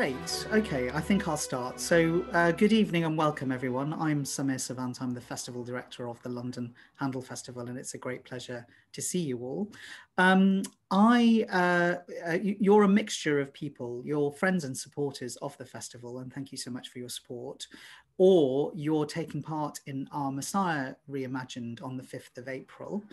Great. Okay, I think I'll start. So, uh, good evening and welcome, everyone. I'm Samir Savant. I'm the Festival Director of the London Handel Festival, and it's a great pleasure to see you all. Um, I, uh, uh, you're a mixture of people, you're friends and supporters of the festival, and thank you so much for your support. Or you're taking part in our Messiah reimagined on the 5th of April,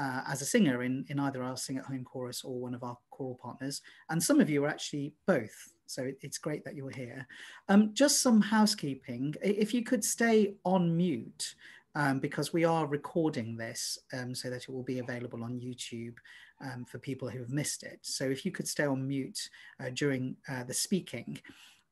uh, as a singer in, in either our Sing at Home chorus or one of our choral partners. And some of you are actually both. So it, it's great that you're here. Um, just some housekeeping. If you could stay on mute, um, because we are recording this um, so that it will be available on YouTube um, for people who have missed it. So if you could stay on mute uh, during uh, the speaking.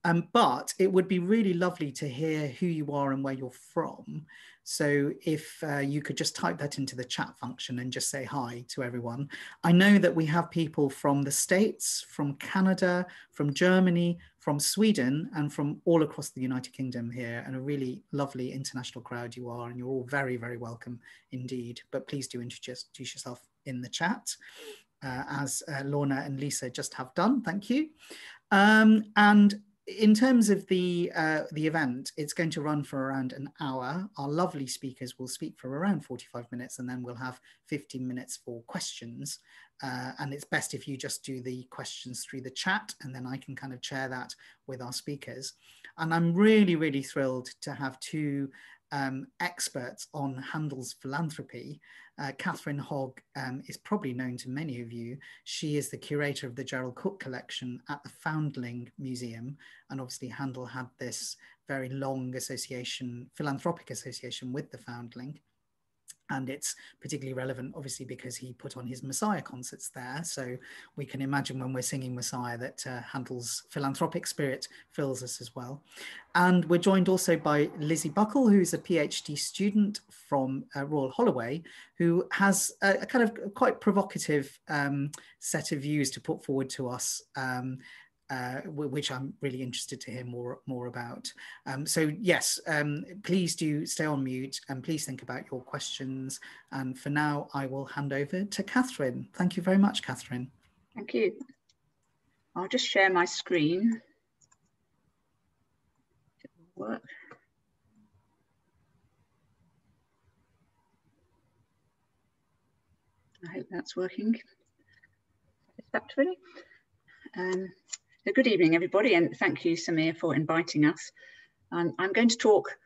Um, but it would be really lovely to hear who you are and where you're from. So if uh, you could just type that into the chat function and just say hi to everyone. I know that we have people from the States, from Canada, from Germany, from Sweden, and from all across the United Kingdom here, and a really lovely international crowd you are, and you're all very, very welcome indeed. But please do introduce, yourself in the chat. Uh, as uh, Lorna and Lisa just have done. Thank you. Um, and in terms of the uh, the event, it's going to run for around an hour. Our lovely speakers will speak for around 45 minutes and then we'll have 15 minutes for questions. Uh, and it's best if you just do the questions through the chat and then I can kind of chair that with our speakers. And I'm really, really thrilled to have two um, experts on Handel's philanthropy. Uh, Katharine Hogg um, is probably known to many of you. She is the curator of the Gerald Coke collection at the Foundling Museum. And obviously Handel had this very long association, philanthropic association with the Foundling and it's particularly relevant obviously because he put on his messiah concerts there. So we can imagine when we're singing messiah that uh, handel's philanthropic spirit fills us as well. And we're joined also by Lizzy Buckle who's a phd student from uh, royal holloway who has a, a kind of quite provocative um, set of views to put forward to us. Um, uh, which I'm really interested to hear more more about. Um, so yes, um, please do stay on mute and please think about your questions. And for now, I will hand over to Katharine. Thank you very much, Katharine. Thank you. I'll just share my screen. Work. I hope that's working satisfactorily. Um, so good evening, everybody, and thank you, Samir, for inviting us. Um, I'm going to talk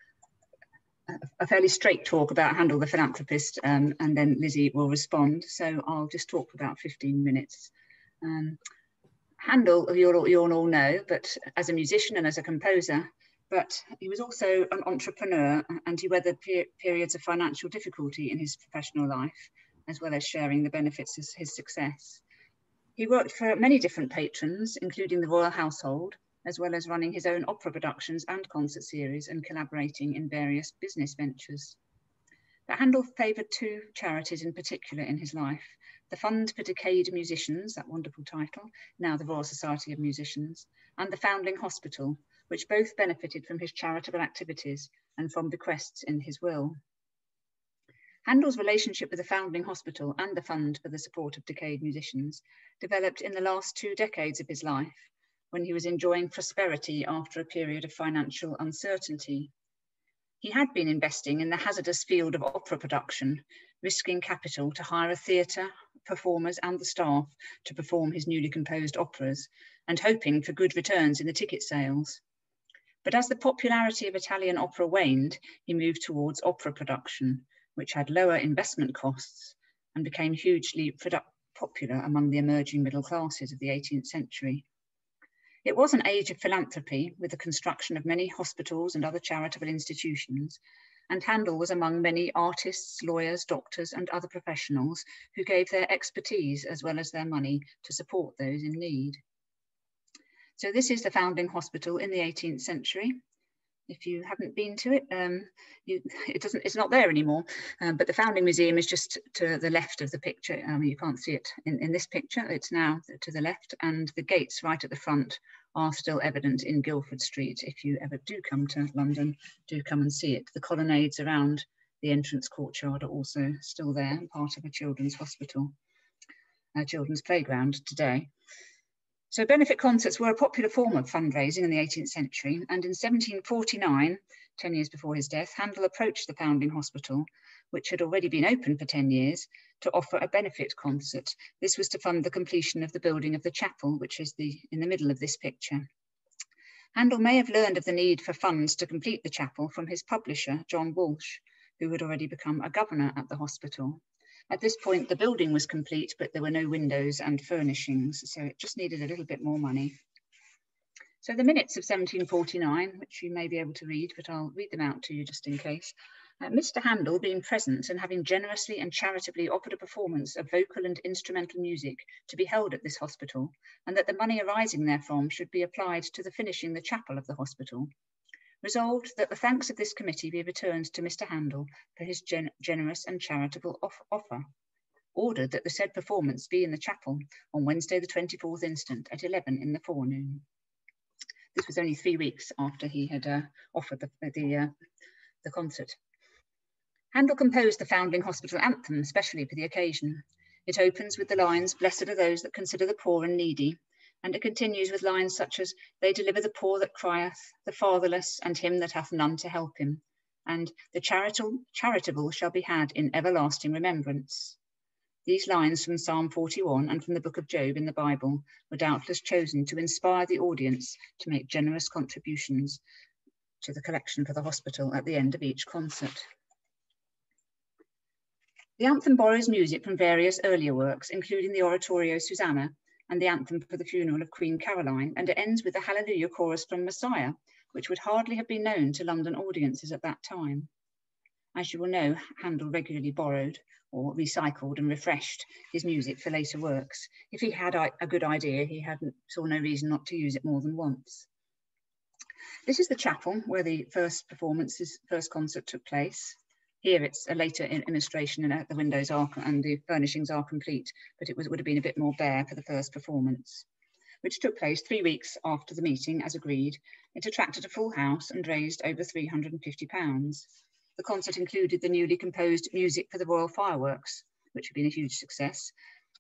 a fairly straight talk about Handel the Philanthropist, um, and then Lizzy will respond. So I'll just talk for about 15 minutes. Um, Handel, you all, you all know, but as a musician and as a composer, but he was also an entrepreneur and he weathered per periods of financial difficulty in his professional life, as well as sharing the benefits of his success. He worked for many different patrons, including the royal household, as well as running his own opera productions and concert series and collaborating in various business ventures. But Handel favoured two charities in particular in his life, the Fund for Decayed Musicians, that wonderful title, now the Royal Society of Musicians, and the Foundling Hospital, which both benefited from his charitable activities and from bequests in his will. Handel's relationship with the Foundling Hospital and the Fund for the Support of Decayed Musicians developed in the last two decades of his life, when he was enjoying prosperity after a period of financial uncertainty. He had been investing in the hazardous field of oratorio production, risking capital to hire a theatre, performers and the staff to perform his newly composed operas, and hoping for good returns in the ticket sales. But as the popularity of Italian opera waned, he moved towards opera production, which had lower investment costs and became hugely popular among the emerging middle classes of the 18th century. It was an age of philanthropy with the construction of many hospitals and other charitable institutions, and Handel was among many artists, lawyers, doctors, and other professionals who gave their expertise as well as their money to support those in need. So this is the foundling hospital in the 18th century if you haven't been to it um, you, it doesn't it's not there anymore. Um, but the Foundling museum is just to the left of the picture. Um, you can't see it in, in this picture. It's now to the left and the gates right at the front are still evident in Guilford Street. If you ever do come to London do come and see it. The colonnades around the entrance courtyard are also still there part of a children's hospital a children's playground today So benefit concerts were a popular form of fundraising in the 18th century, and in 1749, 10 years before his death, Handel approached the Foundling Hospital, which had already been open for 10 years, to offer a benefit concert. This was to fund the completion of the building of the chapel, which is the, in the middle of this picture. Handel may have learned of the need for funds to complete the chapel from his publisher, John Walsh, who had already become a governor at the hospital. At this point, the building was complete, but there were no windows and furnishings, so it just needed a little bit more money. So the minutes of 1749, which you may be able to read, but I'll read them out to you just in case. Uh, Mr. Handel being present and having generously and charitably offered a performance of vocal and instrumental music to be held at this hospital, and that the money arising therefrom should be applied to the finishing the chapel of the hospital, Resolved that the thanks of this committee be returned to Mr. Handel for his gen generous and charitable off offer. Ordered that the said performance be in the chapel on Wednesday, the 24th instant at 11 in the forenoon. This was only three weeks after he had uh, offered the, the, uh, the concert. Handel composed the Foundling Hospital anthem especially for the occasion. It opens with the lines, Blessed are those that consider the poor and needy, and it continues with lines such as, They deliver the poor that crieth, the fatherless, and him that hath none to help him. And the charitable, charitable shall be had in everlasting remembrance. These lines from Psalm 41 and from the book of Job in the Bible were doubtless chosen to inspire the audience to make generous contributions to the collection for the hospital at the end of each concert. The anthem borrows music from various earlier works, including the Oratorio Susanna and the anthem for the funeral of Queen Caroline, and it ends with the Hallelujah chorus from Messiah, which would hardly have been known to London audiences at that time. As you will know, Handel regularly borrowed or recycled and refreshed his music for later works. If he had a good idea, he hadn't saw no reason not to use it more than once. This is the chapel where the first performances, first concert took place. Here it's a later illustration and the windows are and the furnishings are complete, but it was, would have been a bit more bare for the first performance, which took place three weeks after the meeting as agreed. It attracted a full house and raised over £350. The concert included the newly composed music for the Royal Fireworks, which had been a huge success.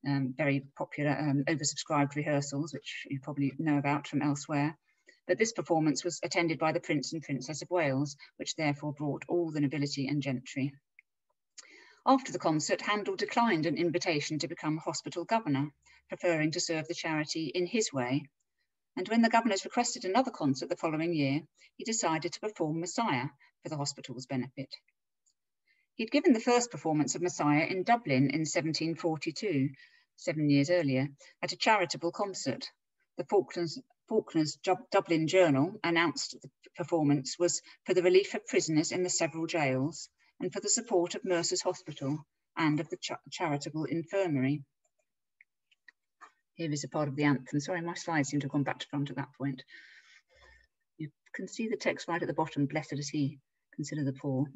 Um, very popular um, oversubscribed rehearsals, which you probably know about from elsewhere but this performance was attended by the Prince and Princess of Wales, which therefore brought all the nobility and gentry. After the concert, Handel declined an invitation to become hospital governor, preferring to serve the charity in his way. And when the governors requested another concert the following year, he decided to perform Messiah for the hospital's benefit. He'd given the first performance of Messiah in Dublin in 1742, seven years earlier, at a charitable concert. The Falklands Faulkner's Dublin Journal announced the performance was for the relief of prisoners in the several jails and for the support of Mercer's Hospital and of the ch charitable infirmary. Here is a part of the anthem. Sorry, my slides seem to have gone back to front at that point. You can see the text right at the bottom, blessed is he, consider the poor.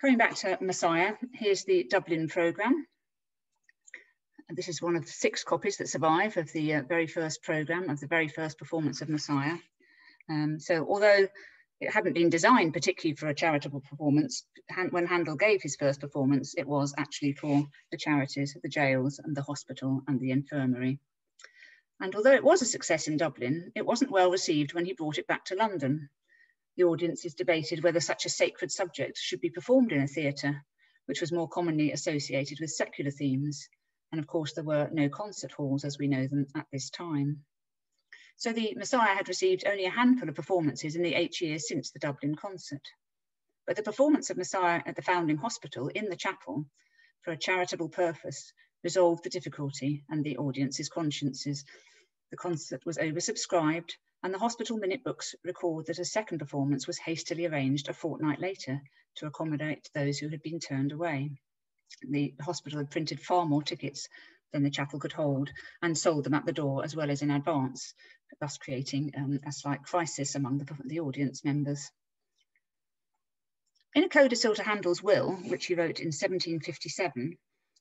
Coming back to Messiah, here's the Dublin programme. This is one of the six copies that survive of the uh, very first programme, of the very first performance of Messiah. Um, so although it hadn't been designed particularly for a charitable performance, when Handel gave his first performance, it was actually for the charities, the jails and the hospital and the infirmary. And although it was a success in Dublin, it wasn't well received when he brought it back to London. The audiences debated whether such a sacred subject should be performed in a theatre, which was more commonly associated with secular themes, and of course, there were no concert halls as we know them at this time. So the Messiah had received only a handful of performances in the eight years since the Dublin concert. But the performance of Messiah at the Foundling Hospital in the chapel for a charitable purpose resolved the difficulty and the audience's consciences. The concert was oversubscribed and the hospital minute books record that a second performance was hastily arranged a fortnight later to accommodate those who had been turned away the hospital had printed far more tickets than the chapel could hold and sold them at the door as well as in advance, thus creating um, a slight crisis among the, the audience members. In a codicil to Handel's will, which he wrote in 1757,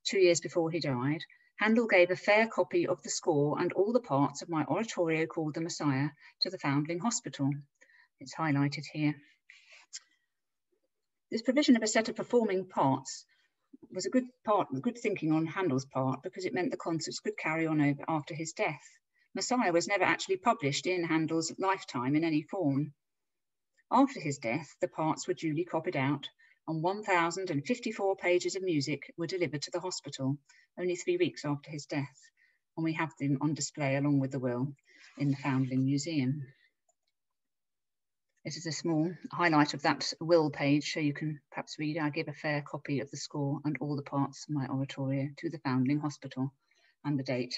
two years before he died, Handel gave a fair copy of the score and all the parts of my oratorio called The Messiah to the Foundling Hospital. It's highlighted here. This provision of a set of performing parts was a good part, good thinking on Handel's part because it meant the concerts could carry on over after his death. Messiah was never actually published in Handel's lifetime in any form. After his death, the parts were duly copied out and 1,054 pages of music were delivered to the hospital only three weeks after his death. And we have them on display along with the will in the Foundling Museum. This is a small highlight of that will page, so you can perhaps read. I give a fair copy of the score and all the parts of my oratorio to the Foundling Hospital and the date,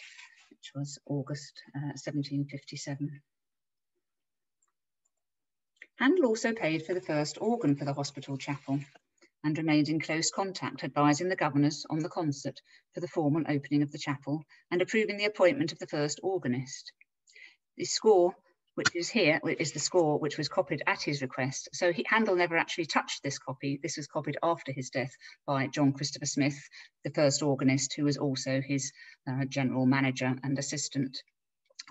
which was August uh, 1757. Handel also paid for the first organ for the hospital chapel and remained in close contact, advising the governors on the concert for the formal opening of the chapel and approving the appointment of the first organist. The score which is here, is the score which was copied at his request. So he, Handel never actually touched this copy. This was copied after his death by John Christopher Smith, the first organist, who was also his uh, general manager and assistant.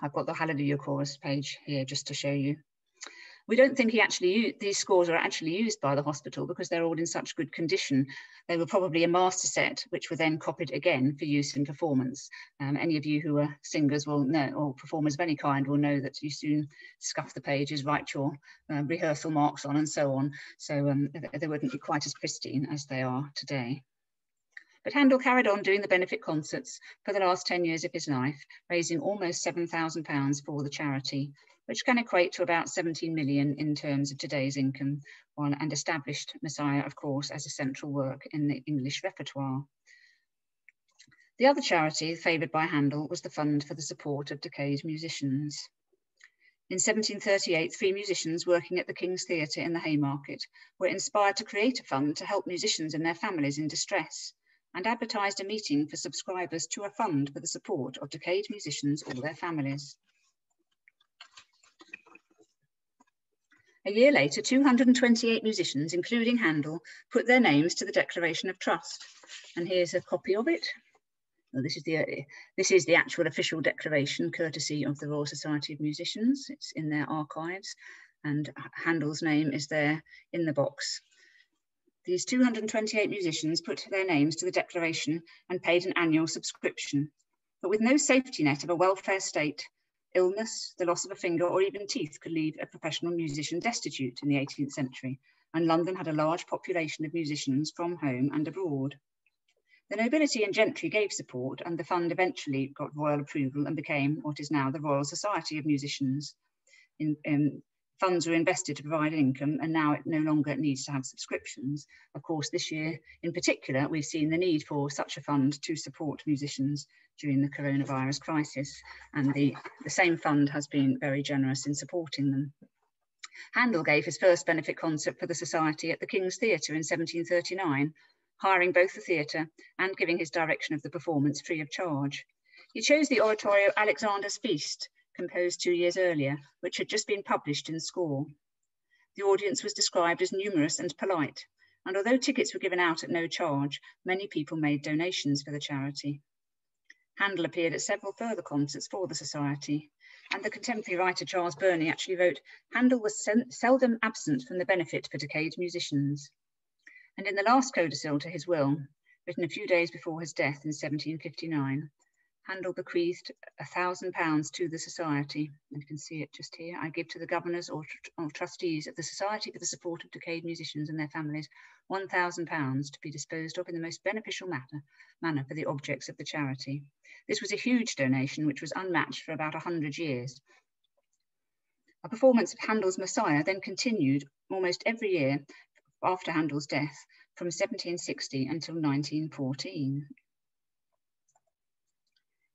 I've got the Hallelujah Chorus page here just to show you. We don't think he actually these scores are actually used by the hospital because they're all in such good condition. They were probably a master set, which were then copied again for use in performance. Um, any of you who are singers will know, or performers of any kind will know that you soon scuff the pages, write your uh, rehearsal marks on and so on. So um, they wouldn't be quite as pristine as they are today. But Handel carried on doing the benefit concerts for the last 10 years of his life, raising almost £7,000 for the charity, which can equate to about 17 million in terms of today's income, and established Messiah, of course, as a central work in the English repertoire. The other charity favoured by Handel was the Fund for the Support of Decayed Musicians. In 1738, three musicians working at the King's Theatre in the Haymarket were inspired to create a fund to help musicians and their families in distress and advertised a meeting for subscribers to a fund for the support of decayed musicians or their families. A year later, 228 musicians, including Handel, put their names to the Declaration of Trust. And here's a copy of it. Well, this, is the, this is the actual official declaration, courtesy of the Royal Society of Musicians. It's in their archives, and Handel's name is there in the box. These 228 musicians put their names to the declaration and paid an annual subscription. But with no safety net of a welfare state, Illness, the loss of a finger, or even teeth could leave a professional musician destitute in the 18th century, and London had a large population of musicians from home and abroad. The nobility and gentry gave support, and the fund eventually got royal approval and became what is now the Royal Society of Musicians. In, in, funds were invested to provide income, and now it no longer needs to have subscriptions. Of course, this year in particular, we've seen the need for such a fund to support musicians during the coronavirus crisis, and the, the same fund has been very generous in supporting them. Handel gave his first benefit concert for the Society at the King's Theatre in 1739, hiring both the theatre and giving his direction of the performance free of charge. He chose the oratorio Alexander's Feast, composed two years earlier, which had just been published in Score. The audience was described as numerous and polite, and although tickets were given out at no charge, many people made donations for the charity. Handel appeared at several further concerts for the Society, and the contemporary writer Charles Burney actually wrote, Handel was seldom absent from the benefit for decayed musicians. And in the last codicil to his will, written a few days before his death in 1759, Handel bequeathed a thousand pounds to the society. You can see it just here. I give to the governors or, or trustees of the Society for the Support of Decayed Musicians and their families one thousand pounds to be disposed of in the most beneficial matter, manner for the objects of the charity. This was a huge donation which was unmatched for about 100 years. A performance of Handel's Messiah then continued almost every year after Handel's death from 1760 until 1914.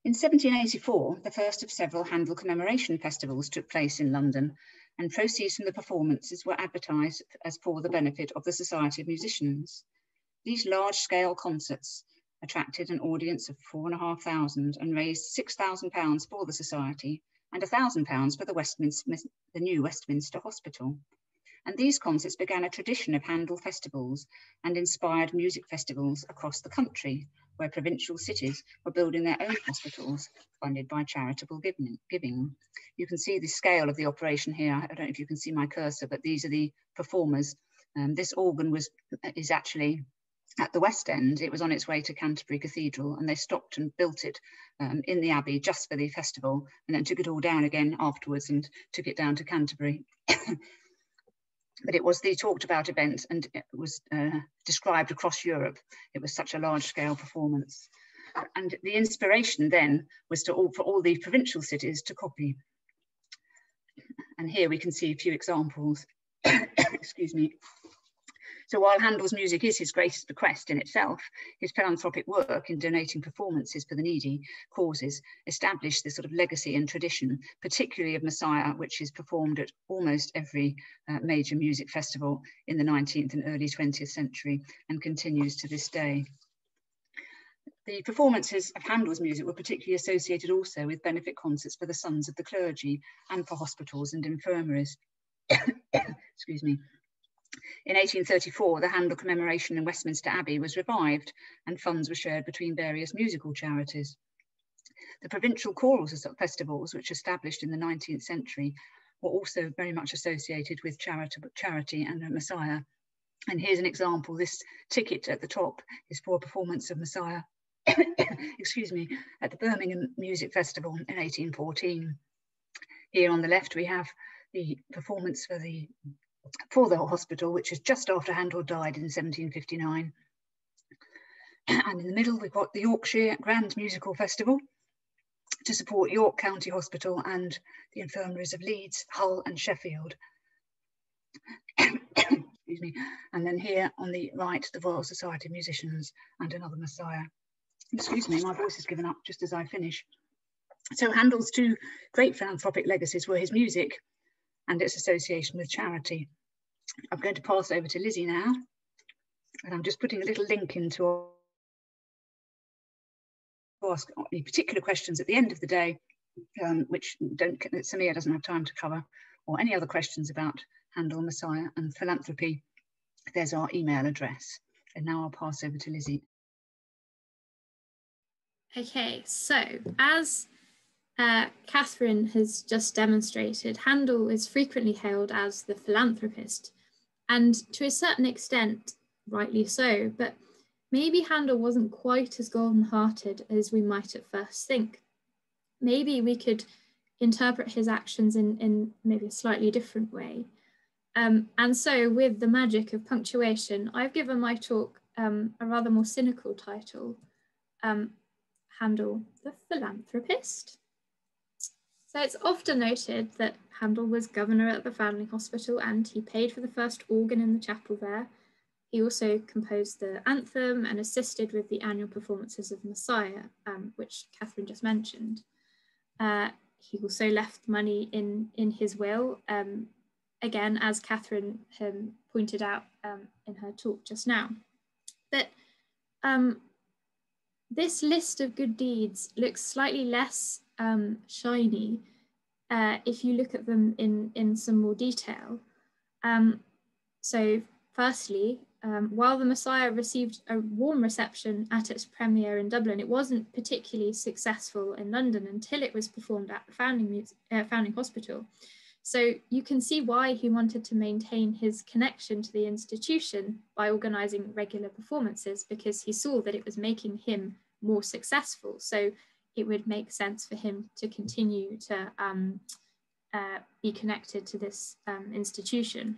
In 1784, the first of several Handel commemoration festivals took place in London, and proceeds from the performances were advertised as for the benefit of the Society of Musicians. These large-scale concerts attracted an audience of four and a half thousand and raised £6,000 for the Society and £1,000 for the, Westminster, the new Westminster Hospital. And these concerts began a tradition of Handel festivals and inspired music festivals across the country, where provincial cities were building their own hospitals funded by charitable giving. You can see the scale of the operation here. I don't know if you can see my cursor, but these are the performers. Um, this organ was is actually at the West End, it was on its way to Canterbury Cathedral, and they stopped and built it um, in the Abbey just for the festival, and then took it all down again afterwards and took it down to Canterbury. but it was the talked about event and it was uh, described across Europe. It was such a large scale performance. And the inspiration then was to all, for all the provincial cities to copy. And here we can see a few examples. Excuse me. So while Handel's music is his greatest bequest in itself, his philanthropic work in donating performances for the needy causes established this sort of legacy and tradition, particularly of Messiah, which is performed at almost every uh, major music festival in the 19th and early 20th century and continues to this day. The performances of Handel's music were particularly associated also with benefit concerts for the sons of the clergy and for hospitals and infirmaries. Excuse me. In 1834, the Handel commemoration in Westminster Abbey was revived and funds were shared between various musical charities. The provincial choral festivals, which established in the 19th century, were also very much associated with charity, and Messiah. And here's an example. This ticket at the top is for a performance of Messiah, excuse me, at the Birmingham Music Festival in 1814. Here on the left, we have the performance for the for the hospital, which is just after Handel died in 1759. And in the middle, we've got the Yorkshire Grand Musical Festival to support York County Hospital and the infirmaries of Leeds, Hull and Sheffield. Excuse me. And then here on the right, the Royal Society of Musicians and another Messiah. Excuse me, my voice has given up just as I finish. So Handel's two great philanthropic legacies were his music and its association with charity. I'm going to pass over to Lizzy now, and I'm just putting a little link into ask any particular questions at the end of the day, um, which don't Samir doesn't have time to cover, or any other questions about Handel, Messiah and philanthropy, there's our email address. And now I'll pass over to Lizzy. Okay, so as uh, Katharine has just demonstrated, Handel is frequently hailed as the philanthropist, and to a certain extent, rightly so, but maybe Handel wasn't quite as golden hearted as we might at first think. Maybe we could interpret his actions in, in maybe a slightly different way. Um, and so, with the magic of punctuation, I've given my talk um, a rather more cynical title um, Handel the Philanthropist. So it's often noted that Handel was governor at the Foundling Hospital and he paid for the first organ in the chapel there. He also composed the anthem and assisted with the annual performances of Messiah, um, which Katharine just mentioned. Uh, he also left money in, in his will, um, again, as Katharine um, pointed out um, in her talk just now. But um, this list of good deeds looks slightly less um, shiny uh, if you look at them in, in some more detail. Um, so firstly, um, while The Messiah received a warm reception at its premiere in Dublin, it wasn't particularly successful in London until it was performed at the Foundling, uh, Foundling Hospital. So you can see why he wanted to maintain his connection to the institution by organising regular performances because he saw that it was making him more successful. So it would make sense for him to continue to um, uh, be connected to this um, institution.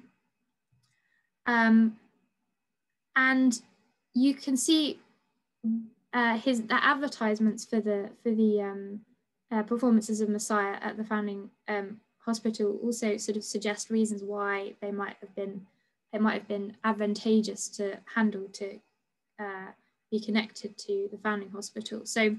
Um, and you can see uh, his the advertisements for the for the um, uh, performances of Messiah at the Foundling um, hospital also sort of suggest reasons why they might have been it might have been advantageous to Handel to uh, be connected to the Foundling hospital. So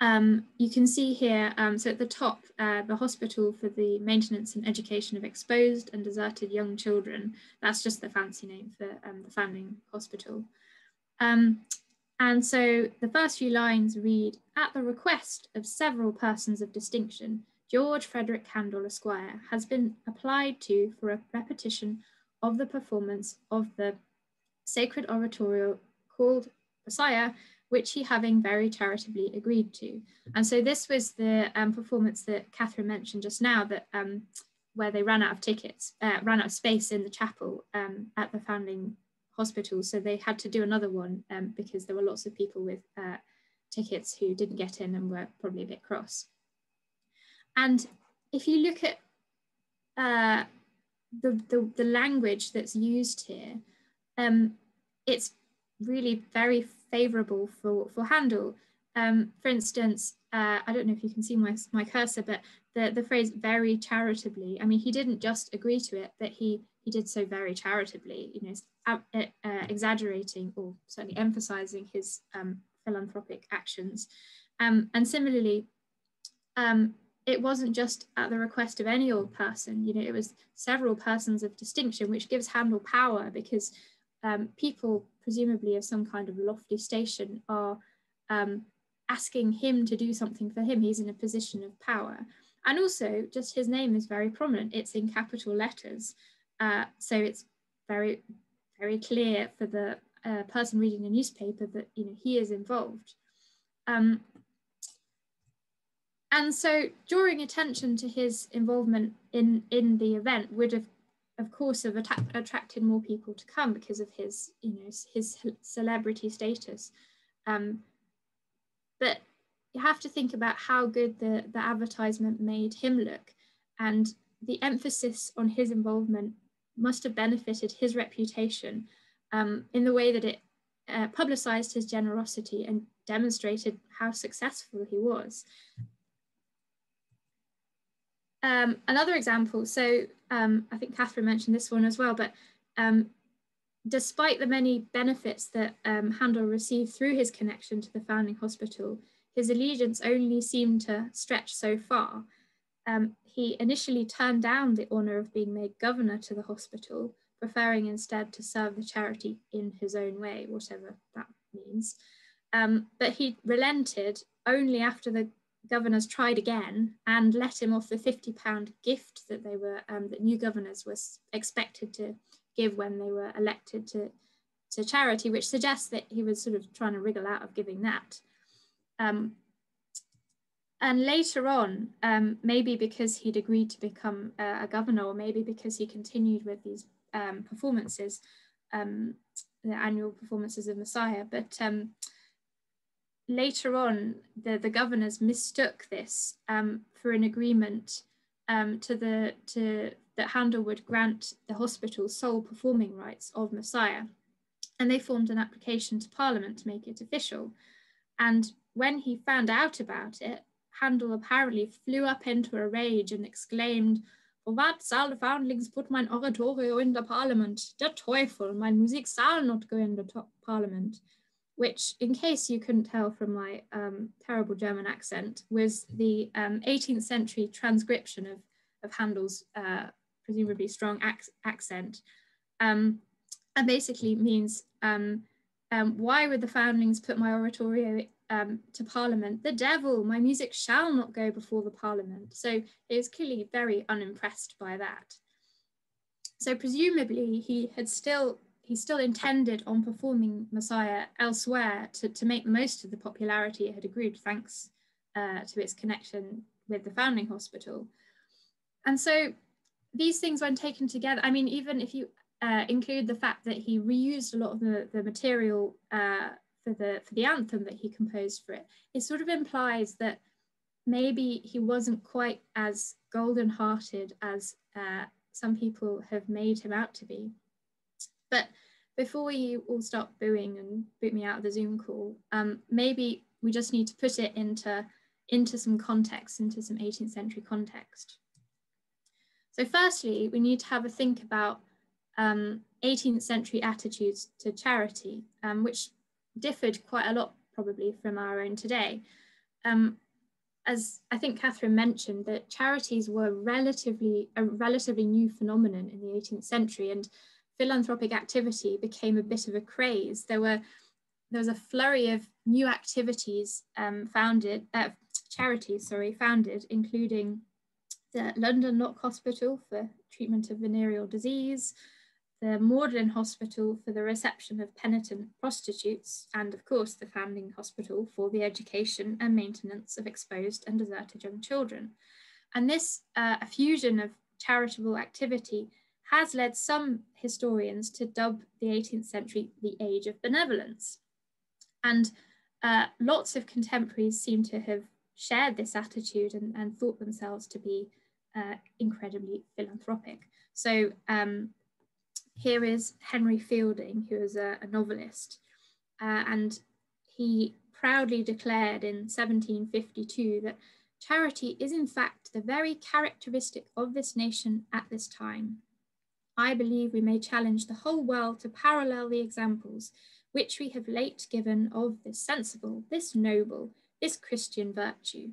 um, you can see here, um, so at the top, uh, the hospital for the maintenance and education of exposed and deserted young children. That's just the fancy name for um, the Foundling Hospital. Um, and so the first few lines read, at the request of several persons of distinction, George Frederick Handel Esquire has been applied to for a repetition of the performance of the sacred oratorio called Messiah which he having very charitably agreed to. And so this was the um, performance that Katharine mentioned just now, that um, where they ran out of tickets, uh, ran out of space in the chapel um, at the Foundling hospital. So they had to do another one um, because there were lots of people with uh, tickets who didn't get in and were probably a bit cross. And if you look at uh, the, the, the, language that's used here, um, it's really very favorable for, for Handel. Um, for instance, uh, I don't know if you can see my, my cursor, but the, the phrase very charitably, I mean, he didn't just agree to it, but he, he did so very charitably, you know, uh, uh, exaggerating or certainly emphasizing his um, philanthropic actions. Um, and similarly, um, it wasn't just at the request of any old person, you know, it was several persons of distinction, which gives Handel power because um, people, presumably of some kind of lofty station, are um, asking him to do something for him. He's in a position of power. And also, just his name is very prominent. It's in capital letters. Uh, so it's very, very clear for the uh, person reading the newspaper that you know he is involved. Um, and so drawing attention to his involvement in, in the event would have, of course, have attracted more people to come because of his, you know, his celebrity status. Um, but you have to think about how good the, the advertisement made him look. And the emphasis on his involvement must have benefited his reputation um, in the way that it uh, publicized his generosity and demonstrated how successful he was. Um, another example, so um, I think Katharine mentioned this one as well, but um, despite the many benefits that um, Handel received through his connection to the Foundling hospital, his allegiance only seemed to stretch so far. Um, he initially turned down the honour of being made governor to the hospital, preferring instead to serve the charity in his own way, whatever that means. Um, but he relented only after the governors tried again and let him off the 50 pound gift that they were um, that new governors were expected to give when they were elected to to charity which suggests that he was sort of trying to wriggle out of giving that. Um, and later on um, maybe because he'd agreed to become a, governor or maybe because he continued with these um, performances um, the annual performances of messiah but um, later on, the, the governors mistook this um, for an agreement um, to the to that Handel would grant the hospital sole performing rights of Messiah, and they formed an application to Parliament to make it official. And when he found out about it, Handel apparently flew up into a rage and exclaimed, "For what shall the foundlings put mein Oratorio in the Parliament? Der Teufel, mein Musik shall not go in the Parliament." Which, in case you couldn't tell from my um, terrible German accent, was the um, 18th century transcription of, of Handel's uh, presumably strong ac accent, um, and basically means um, um, why would the foundlings put my oratorio um, to Parliament? The devil, my music shall not go before the Parliament. So he was clearly very unimpressed by that. So presumably he had still he still intended on performing Messiah elsewhere to, to make the most of the popularity it had accrued thanks uh, to its connection with the Foundling hospital. And so these things, when taken together, I mean, even if you uh, include the fact that he reused a lot of the, the material uh, for, the, for the anthem that he composed for it, it sort of implies that maybe he wasn't quite as golden hearted as uh, some people have made him out to be. But before you all start booing and boot me out of the Zoom call, um, maybe we just need to put it into, into some context, into some 18th century context. So firstly, we need to have a think about um, 18th century attitudes to charity, um, which differed quite a lot probably from our own today. Um, as I think Katharine mentioned, that charities were relatively a relatively new phenomenon in the 18th century, and philanthropic activity became a bit of a craze. There were there was a flurry of new activities um, founded, uh, charities, sorry, founded, including the London Lock Hospital for treatment of venereal disease, the Magdalen Hospital for the reception of penitent prostitutes, and of course the Foundling Hospital for the education and maintenance of exposed and deserted young children. And this uh, fusion of charitable activity has led some historians to dub the 18th century the age of benevolence. And uh, lots of contemporaries seem to have shared this attitude and, and thought themselves to be uh, incredibly philanthropic. So um, here is Henry Fielding, who is a, a novelist, uh, and he proudly declared in 1752 that charity is in fact the very characteristic of this nation at this time. I believe we may challenge the whole world to parallel the examples which we have late given of this sensible, this noble, this Christian virtue.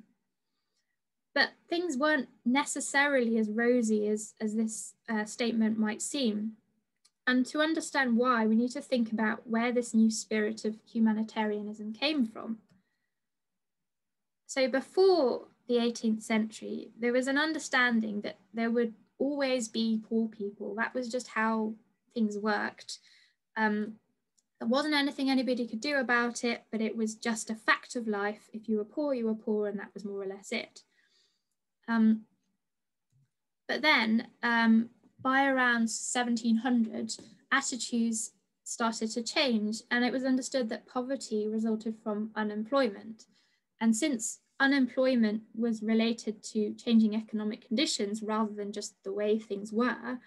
But things weren't necessarily as rosy as, as this uh, statement might seem. And to understand why, we need to think about where this new spirit of humanitarianism came from. So before the 18th century, there was an understanding that there would always be poor people. That was just how things worked. Um, there wasn't anything anybody could do about it, but it was just a fact of life. If you were poor, you were poor, and that was more or less it. Um, but then, um, by around 1700, attitudes started to change, and it was understood that poverty resulted from unemployment. And since unemployment was related to changing economic conditions rather than just the way things were,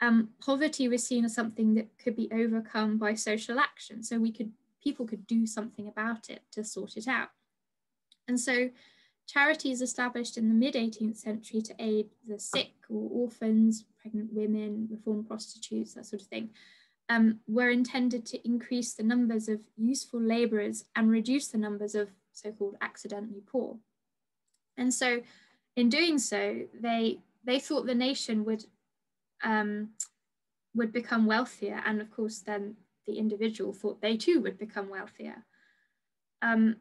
um, poverty was seen as something that could be overcome by social action. So we could people could do something about it to sort it out. And so charities established in the mid 18th century to aid the sick or orphans, pregnant women, reformed prostitutes, that sort of thing, um, were intended to increase the numbers of useful labourers and reduce the numbers of so-called accidentally poor. And so in doing so, they, they thought the nation would, um, would become wealthier. And of course, then the individual thought they too would become wealthier. Um,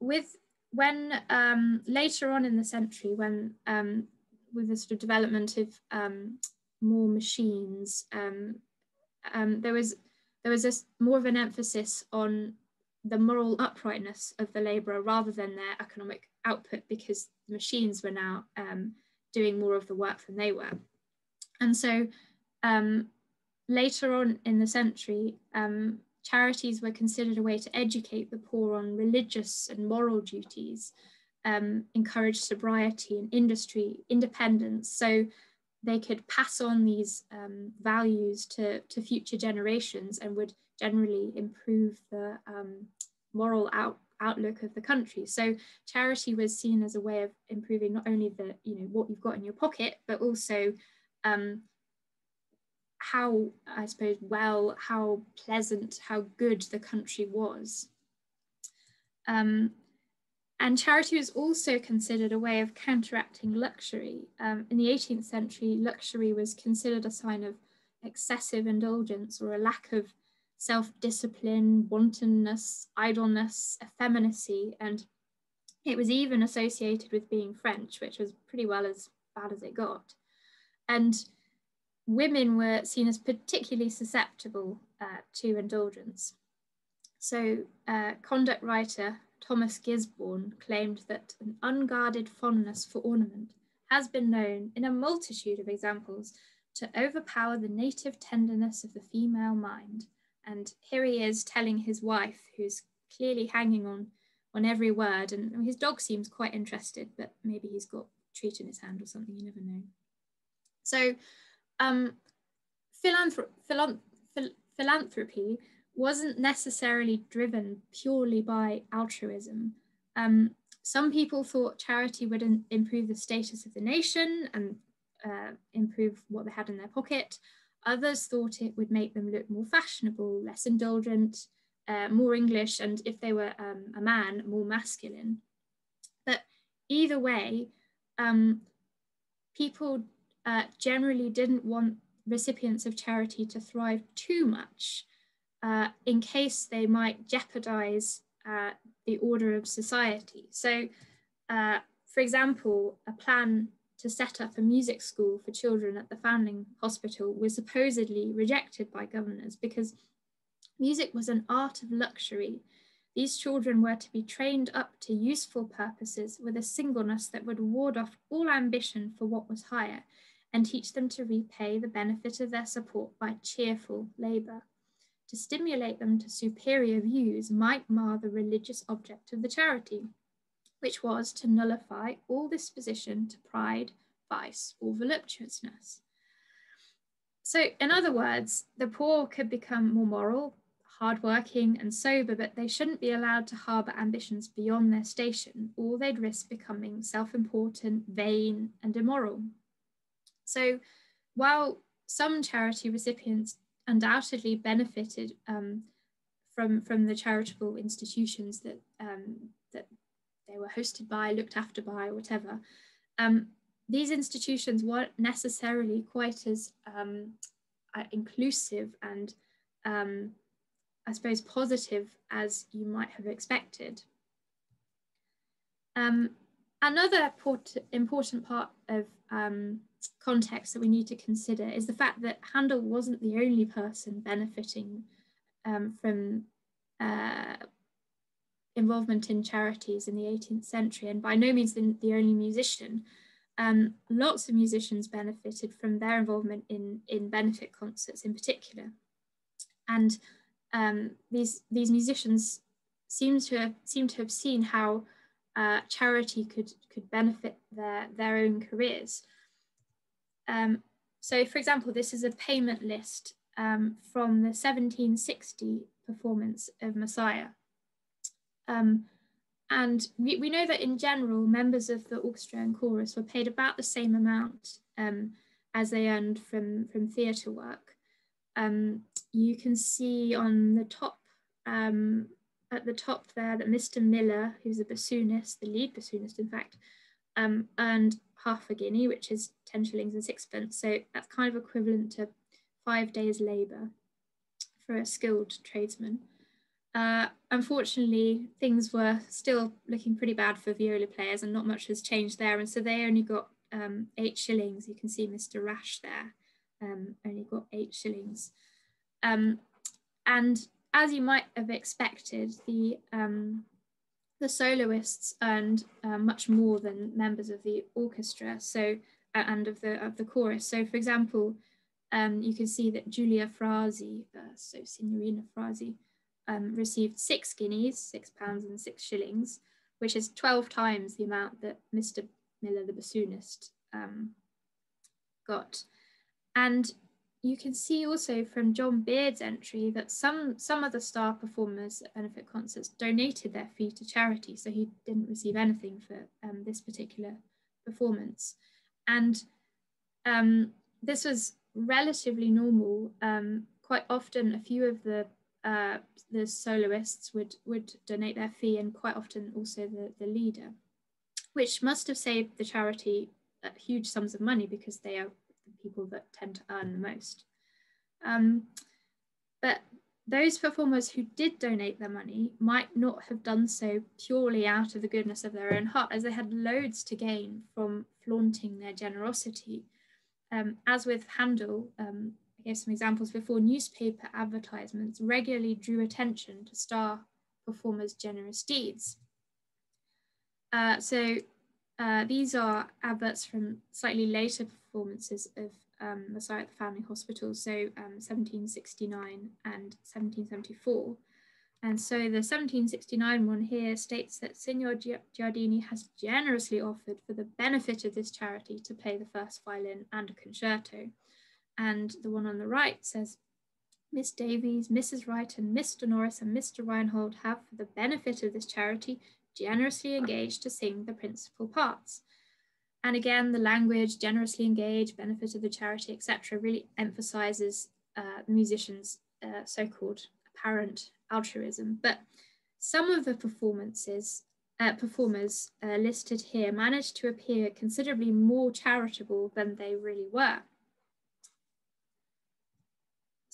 with when um, later on in the century, when um, with the sort of development of um, more machines, um, um, there was there was a, more of an emphasis on the moral uprightness of the labourer rather than their economic output because the machines were now um, doing more of the work than they were. And so um, later on in the century, um, charities were considered a way to educate the poor on religious and moral duties, um, encourage sobriety and industry, independence. So they could pass on these um, values to, to future generations and would generally improve the um, moral out, outlook of the country. So charity was seen as a way of improving not only the, you know, what you've got in your pocket, but also um, how, I suppose, well, how pleasant, how good the country was. Um, and charity was also considered a way of counteracting luxury. Um, in the 18th century, luxury was considered a sign of excessive indulgence or a lack of self-discipline, wantonness, idleness, effeminacy, and it was even associated with being French, which was pretty well as bad as it got. And women were seen as particularly susceptible uh, to indulgence. So uh, conduct writer Thomas Gisborne claimed that an unguarded fondness for ornament has been known in a multitude of examples to overpower the native tenderness of the female mind. And here he is telling his wife, who's clearly hanging on, on every word, and his dog seems quite interested, but maybe he's got treat in his hand or something, you never know. So um, philanthrop philanthropy wasn't necessarily driven purely by altruism. Um, some people thought charity would improve the status of the nation and uh, improve what they had in their pocket. Others thought it would make them look more fashionable, less indulgent, uh, more English, and if they were um, a man, more masculine. But either way, um, people uh, generally didn't want recipients of charity to thrive too much uh, in case they might jeopardize uh, the order of society. So, uh, for example, a plan to set up a music school for children at the Foundling Hospital was supposedly rejected by governors because music was an art of luxury. These children were to be trained up to useful purposes with a singleness that would ward off all ambition for what was higher. and teach them to repay the benefit of their support by cheerful labour. To stimulate them to superior views might mar the religious object of the charity, which was to nullify all disposition to pride, vice, or voluptuousness. So, in other words, the poor could become more moral, hardworking, and sober, but they shouldn't be allowed to harbour ambitions beyond their station, or they'd risk becoming self important, vain, and immoral. So, while some charity recipients undoubtedly benefited um, from, from the charitable institutions that, um, that they were hosted by, looked after by, whatever, um, these institutions weren't necessarily quite as um, uh, inclusive and um, I suppose positive as you might have expected. Um, another important part of um, context that we need to consider is the fact that Handel wasn't the only person benefiting um, from uh, involvement in charities in the 18th century, and by no means the, the only musician. Um, lots of musicians benefited from their involvement in, in benefit concerts in particular. And um, these, these musicians seem to have, seem to have seen how uh, charity could, could benefit their, their own careers. Um, so for example, this is a payment list um, from the 1760 performance of Messiah. Um, and we, we know that in general, members of the orchestra and chorus were paid about the same amount um, as they earned from, from theatre work. Um, you can see on the top, um, at the top there, that Mr. Miller, who's a bassoonist, the lead bassoonist, in fact, um, earned half a guinea, which is 10 shillings and sixpence. So that's kind of equivalent to five days' labour for a skilled tradesman. Uh, unfortunately, things were still looking pretty bad for viola players and not much has changed there. And so they only got um, eight shillings. You can see Mr. Rash there um, only got eight shillings. Um, and as you might have expected, the um, the soloists earned uh, much more than members of the orchestra. So and of the of the chorus. So, for example, um, you can see that Julia Frasi, uh, so Signorina Frasi, um, received six guineas, six pounds and six shillings, which is 12 times the amount that Mr. Miller, the bassoonist, um, got. And you can see also from John Beard's entry that some, some of the star performers at benefit concerts donated their fee to charity, so he didn't receive anything for um, this particular performance. And um, this was relatively normal. Um, quite often, a few of the uh, the soloists would would donate their fee, and quite often also the the leader, which must have saved the charity uh, huge sums of money because they are the people that tend to earn the most. Um, but those performers who did donate their money might not have done so purely out of the goodness of their own heart, as they had loads to gain from flaunting their generosity. Um, as with Handel, um, gave some examples before, newspaper advertisements regularly drew attention to star performers' generous deeds. Uh, so uh, these are adverts from slightly later performances of um, Messiah at the Foundling Hospital, so um, 1769 and 1774. And so the 1769 one here states that Signor Giardini has generously offered for the benefit of this charity to play the first violin and a concerto. And the one on the right says, Miss Davies, Mrs. Wright, and Mr. Norris and Mr. Reinhold have, for the benefit of this charity, generously engaged to sing the principal parts. And again, the language, generously engaged, benefit of the charity, etc., really emphasizes uh, the musician's uh, so-called apparent altruism. But some of the performances, uh, performers uh, listed here managed to appear considerably more charitable than they really were.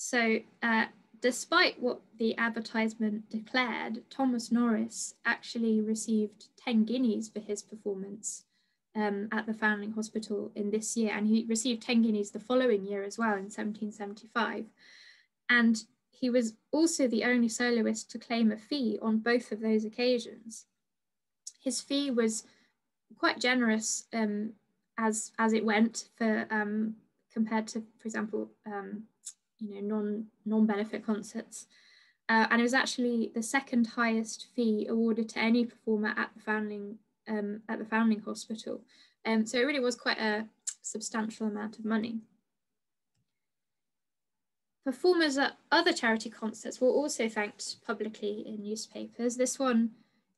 So uh, despite what the advertisement declared, Thomas Norris actually received 10 guineas for his performance um, at the Foundling Hospital in this year, and he received 10 guineas the following year as well in 1775. And he was also the only soloist to claim a fee on both of those occasions. His fee was quite generous um, as as it went for um, compared to, for example, um, you know, non non benefit concerts. Uh, and it was actually the second highest fee awarded to any performer at the Foundling um, at the Foundling Hospital. Um, so it really was quite a substantial amount of money. Performers at other charity concerts were also thanked publicly in newspapers. This one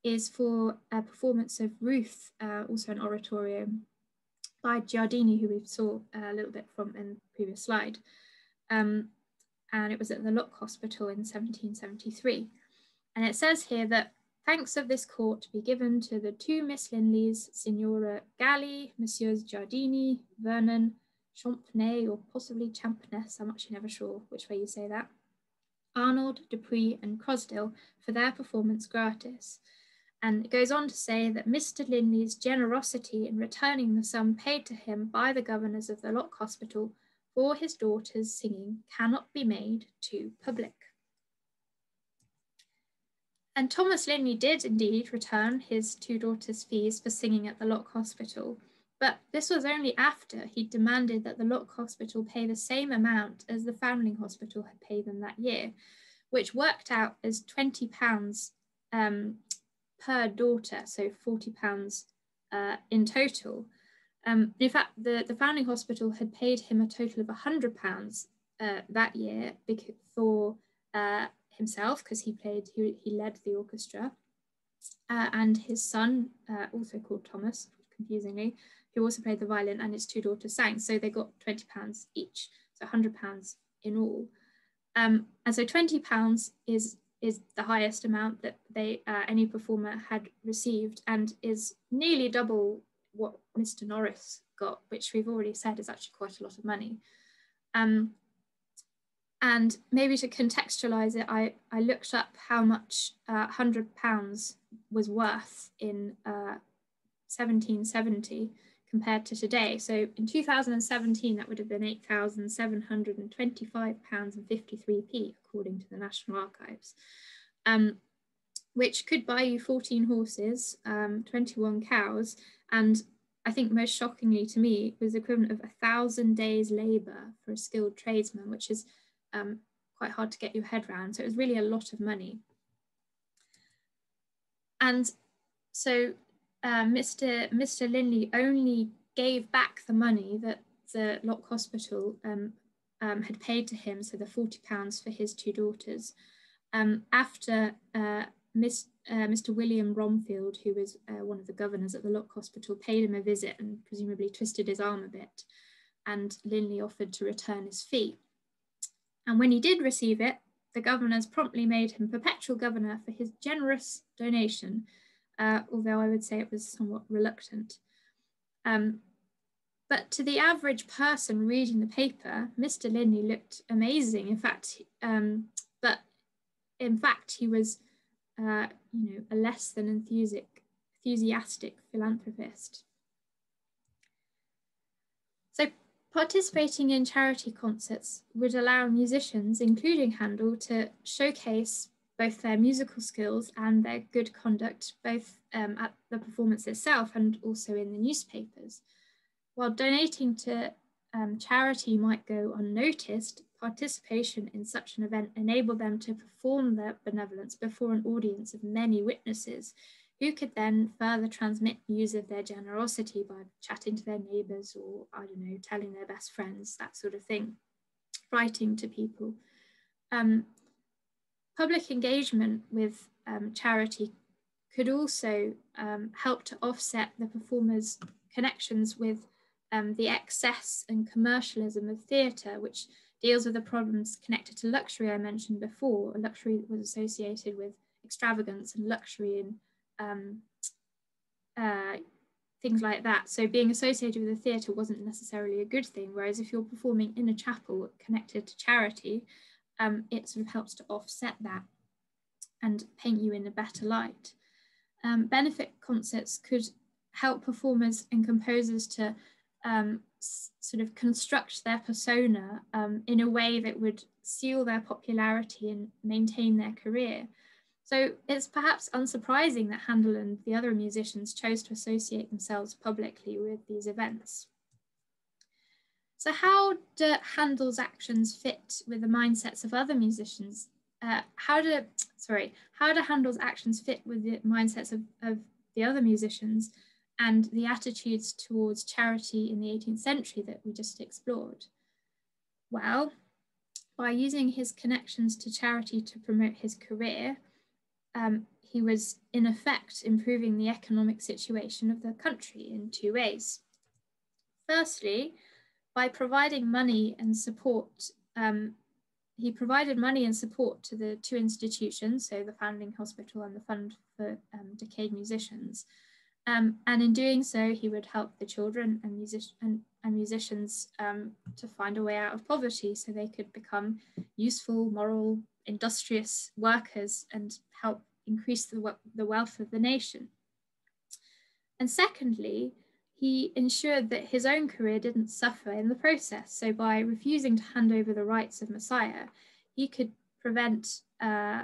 is for a performance of Ruth, uh, also an oratorio by Giardini, who we saw a little bit from in the previous slide. Um, and it was at the Lock Hospital in 1773. And it says here that thanks of this court be given to the two Miss Linleys, Signora Galli, Messieurs Giardini, Vernon, Champney, or possibly Champness, I'm actually never sure which way you say that, Arnold, Dupuy, and Crosdill for their performance gratis. And it goes on to say that Mr. Linley's generosity in returning the sum paid to him by the governors of the Lock Hospital for his daughter's singing cannot be made too public. And Thomas Linley did indeed return his two daughters' fees for singing at the Lock Hospital, but this was only after he demanded that the Lock Hospital pay the same amount as the Foundling Hospital had paid them that year, which worked out as £20 um, per daughter, so £40 uh, in total. Um, in fact, the, the Foundling Hospital had paid him a total of £100 uh, that year for uh, himself, because he played, he, he led the orchestra, uh, and his son, uh, also called Thomas, confusingly, who also played the violin, and his two daughters sang. So they got £20 each, so £100 in all. Um, and so £20 is is the highest amount that they uh, any performer had received and is nearly double what Mr. Norris got, which we've already said is actually quite a lot of money. Um, and maybe to contextualize it, I, I looked up how much uh, £100 was worth in uh, 1770 compared to today. So in 2017, that would have been £8,725.53p, according to the National Archives, um, which could buy you 14 horses, um, 21 cows, and I think most shockingly to me was the equivalent of a thousand days labour for a skilled tradesman, which is um, quite hard to get your head around. So it was really a lot of money. And so uh, Mr. Mr. Linley only gave back the money that the Lock Hospital um, um, had paid to him, so the forty pounds for his two daughters, um, after uh, Miss, uh, Mr. William Romfield, who was uh, one of the governors at the Lock Hospital, paid him a visit and presumably twisted his arm a bit, and Linley offered to return his fee. And when he did receive it, the governors promptly made him perpetual governor for his generous donation, uh, although I would say it was somewhat reluctant. Um, but to the average person reading the paper, Mr. Linley looked amazing. In fact, um, but in fact, he was, uh, you know, a less than enthusiastic, enthusiastic philanthropist. So participating in charity concerts would allow musicians, including Handel, to showcase both their musical skills and their good conduct, both um, at the performance itself and also in the newspapers. While donating to um, charity might go unnoticed, participation in such an event enabled them to perform their benevolence before an audience of many witnesses who could then further transmit news of their generosity by chatting to their neighbours or, I don't know, telling their best friends, that sort of thing, writing to people. Um, Public engagement with um, charity could also um, help to offset the performer's connections with um, the excess and commercialism of theatre, which deals with the problems connected to luxury I mentioned before. Luxury was associated with extravagance and luxury and um, uh, things like that. So being associated with the theatre wasn't necessarily a good thing. Whereas if you're performing in a chapel connected to charity, um, it sort of helps to offset that and paint you in a better light. Um, benefit concerts could help performers and composers to um, sort of construct their persona um, in a way that would seal their popularity and maintain their career. So it's perhaps unsurprising that Handel and the other musicians chose to associate themselves publicly with these events. So how do Handel's actions fit with the mindsets of other musicians? Uh, how do, sorry, how do Handel's actions fit with the mindsets of, of the other musicians and the attitudes towards charity in the 18th century that we just explored? Well, by using his connections to charity to promote his career, um, he was in effect improving the economic situation of the country in two ways. Firstly, by providing money and support, um, he provided money and support to the two institutions, so the Foundling Hospital and the Fund for um, Decayed Musicians. Um, and in doing so, he would help the children and, music and, and musicians um, to find a way out of poverty so they could become useful, moral, industrious workers and help increase the, the wealth of the nation. And secondly, he ensured that his own career didn't suffer in the process. So by refusing to hand over the rights of Messiah, he could prevent uh,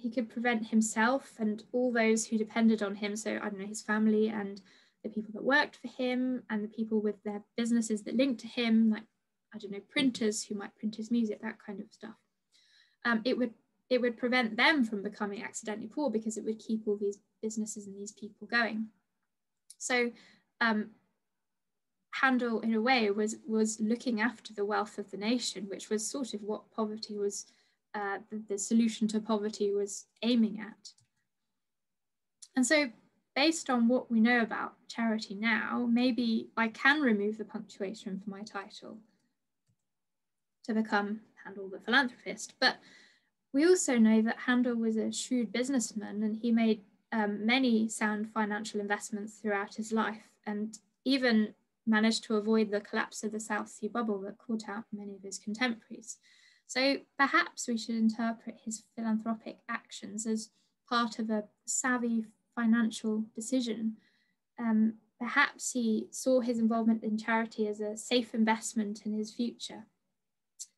he could prevent himself and all those who depended on him. So I don't know his family and the people that worked for him and the people with their businesses that linked to him, like I don't know printers who might print his music, that kind of stuff. Um, it would it would prevent them from becoming accidentally poor because it would keep all these businesses and these people going. So um, Handel, in a way, was was looking after the wealth of the nation, which was sort of what poverty was, uh, the, solution to poverty was aiming at. And so, based on what we know about charity now, maybe I can remove the punctuation for my title to become Handel the philanthropist. But we also know that Handel was a shrewd businessman and he made um, many sound financial investments throughout his life and even managed to avoid the collapse of the South Sea bubble that caught out many of his contemporaries. So perhaps we should interpret his philanthropic actions as part of a savvy financial decision. Um, perhaps he saw his involvement in charity as a safe investment in his future.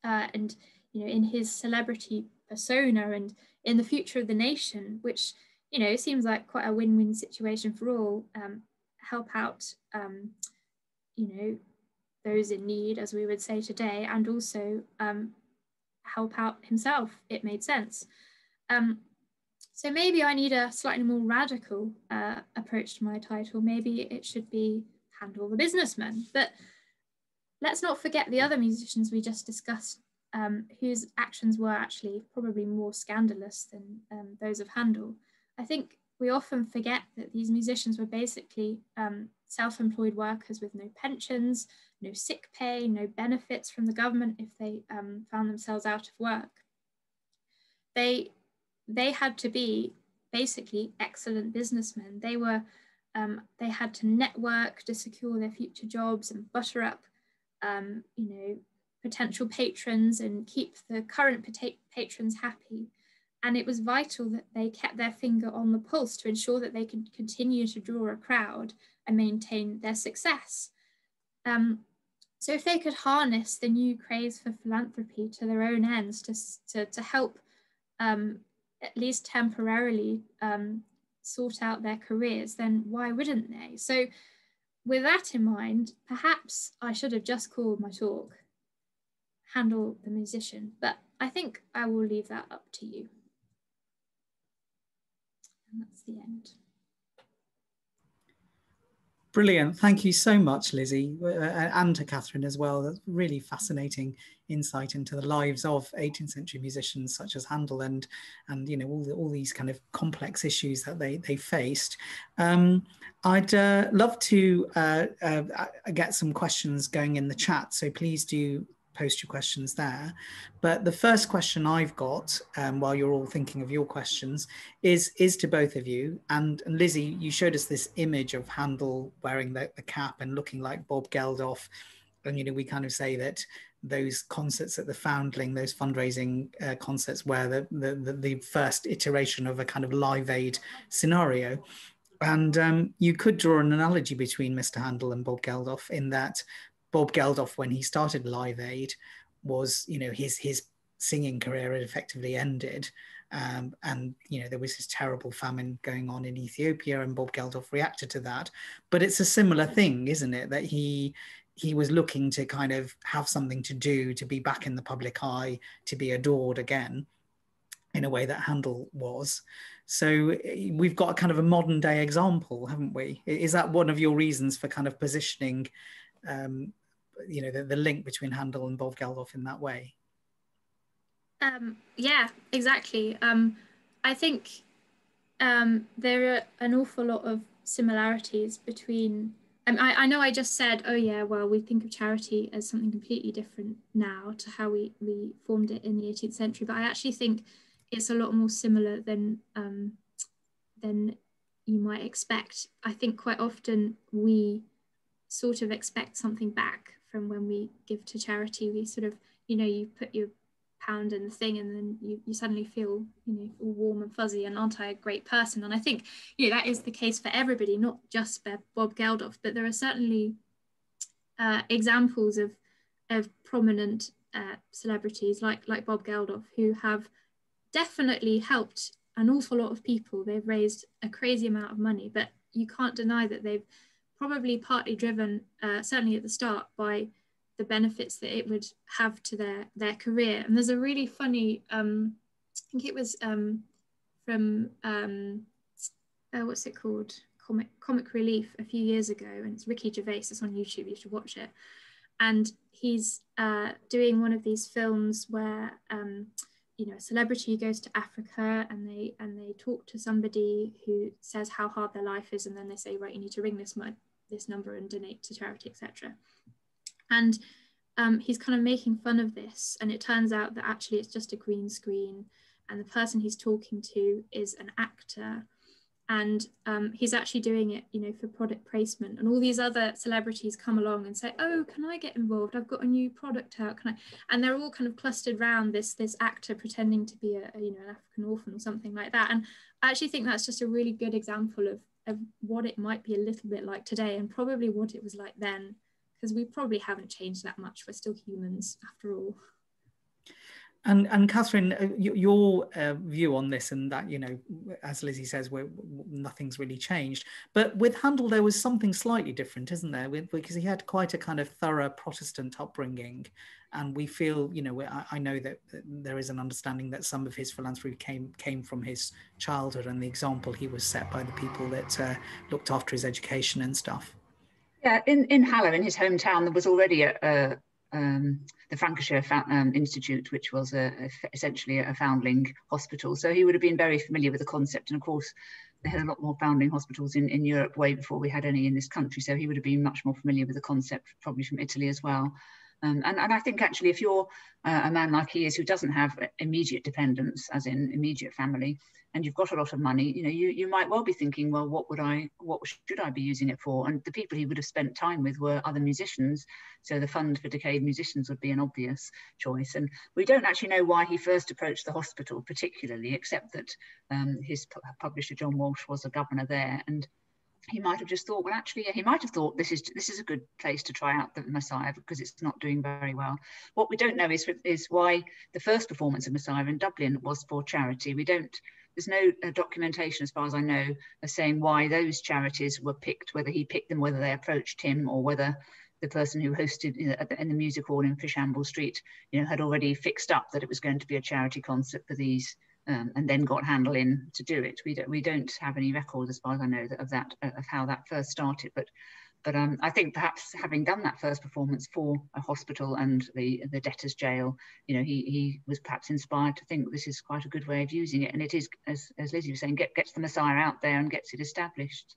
Uh, and you know, in his celebrity persona and in the future of the nation, which you know, seems like quite a win-win situation for all. Um, help out, um, you know, those in need, as we would say today, and also um, help out himself. It made sense. Um, so maybe I need a slightly more radical uh, approach to my title. Maybe it should be Handel the Businessman. But let's not forget the other musicians we just discussed, um, whose actions were actually probably more scandalous than um, those of Handel. I think we often forget that these musicians were basically um, self-employed workers with no pensions, no sick pay, no benefits from the government if they um, found themselves out of work. They, they had to be basically excellent businessmen. They were, um, they had to network to secure their future jobs and butter up, um, you know, potential patrons and keep the current patrons happy. And it was vital that they kept their finger on the pulse to ensure that they could continue to draw a crowd and maintain their success. Um, so if they could harness the new craze for philanthropy to their own ends to, to, to help um, at least temporarily um, sort out their careers, then why wouldn't they? So with that in mind, perhaps I should have just called my talk Handel the Musician, but I think I will leave that up to you. And that's the end. Brilliant. Thank you so much, Lizzy, uh, and to Katharine as well. That's really fascinating insight into the lives of 18th century musicians such as Handel and, and you know, all, the, all these kind of complex issues that they, they faced. Um, I'd uh, love to uh, uh, get some questions going in the chat, so please do post your questions there. But the first question I've got, um, while you're all thinking of your questions, is is to both of you. And, and Lizzy, you showed us this image of Handel wearing the, the cap and looking like Bob Geldof. And you know, we kind of say that those concerts at the Foundling, those fundraising uh, concerts, were the, the, the the first iteration of a kind of Live Aid scenario. And um, you could draw an analogy between Mr. Handel and Bob Geldof in that Bob Geldof, when he started Live Aid, was you know his his singing career had effectively ended. Um, and you know there was this terrible famine going on in Ethiopia, and Bob Geldof reacted to that. But it's a similar thing, isn't it? That he he was looking to kind of have something to do, to be back in the public eye, to be adored again, in a way that Handel was. So eh, we've got a kind of a modern day example, haven't we? Is that one of your reasons for kind of positioning, um, you know, the, the link between Handel and Bob Geldof in that way? Um, yeah, exactly. Um, I think um, there are an awful lot of similarities between. I, I know I just said, oh yeah, well, we think of charity as something completely different now to how we, we formed it in the 18th century, but I actually think it's a lot more similar than um, than you might expect. I think quite often we sort of expect something back from when we give to charity. We sort of, you know, you put your pound in the thing and then you, you suddenly feel, you know, all warm and fuzzy and aren't I a great person? And I think, you know, that is the case for everybody, not just Bob Geldof, but there are certainly uh, examples of, of prominent uh, celebrities like, like Bob Geldof who have definitely helped an awful lot of people. They've raised a crazy amount of money, but you can't deny that they've probably partly driven, uh, certainly at the start, by the benefits that it would have to their their career. And there's a really funny, um, I think it was um, from um, uh, what's it called, comic comic relief a few years ago, and it's Ricky Gervais. It's on YouTube. You should watch it. And he's uh, doing one of these films where um, you know a celebrity goes to Africa and they and they talk to somebody who says how hard their life is and then they say right you need to ring this this number and donate to charity etc and um, he's kind of making fun of this and it turns out that actually it's just a green screen and the person he's talking to is an actor. And um, he's actually doing it you know for product placement. And all these other celebrities come along and say oh can i get involved? I've got a new product out. Can i? And they're all kind of clustered around this this actor pretending to be a, a you know an african orphan or something like that. And i actually think that's just a really good example of of what it might be a little bit like today and probably what it was like then because we probably haven't changed that much. We're still humans after all and and Katharine, uh, your uh, view on this, and that you know, as Lizzy says, we're, nothing's really changed. But with Handel, there was something slightly different, isn't there? Because he had quite a kind of thorough Protestant upbringing, and we feel, you know, I, know that there is an understanding that some of his philanthropy came came from his childhood and the example he was set by the people that uh, looked after his education and stuff. Yeah, in in Halle, in his hometown, there was already a um, the Frankischer um, Institute, which was essentially a foundling hospital. So he would have been very familiar with the concept. And of course, they had a lot more foundling hospitals in, in Europe way before we had any in this country. So he would have been much more familiar with the concept, probably from Italy as well. Um, and, and I think actually, if you're uh, a man like he is, who doesn't have immediate dependence, as in immediate family, and you've got a lot of money, you know, you, you might well be thinking, well, what would I, what should I be using it for? And the people he would have spent time with were other musicians. So the fund for decayed musicians would be an obvious choice. And we don't actually know why he first approached the hospital particularly, except that um, his publisher, John Walsh, was a governor there. And he might have just thought, well, actually, yeah, he might have thought this is this is a good place to try out the Messiah because it's not doing very well. What we don't know is is why the first performance of Messiah in Dublin was for charity. We don't there's no uh, documentation, as far as I know, of saying why those charities were picked, whether he picked them, whether they approached him, or whether the person who hosted know, in the music hall in Fishamble Street, you know, had already fixed up that it was going to be a charity concert for these, um, and then got Handel in to do it. We don't we don't have any record, as far as I know, of that of how that first started, but but um, I think perhaps having done that first performance for a hospital and the, the debtor's jail, you know, he, he was perhaps inspired to think this is quite a good way of using it. And it is, as, as Lizzy was saying, get, gets the Messiah out there and gets it established.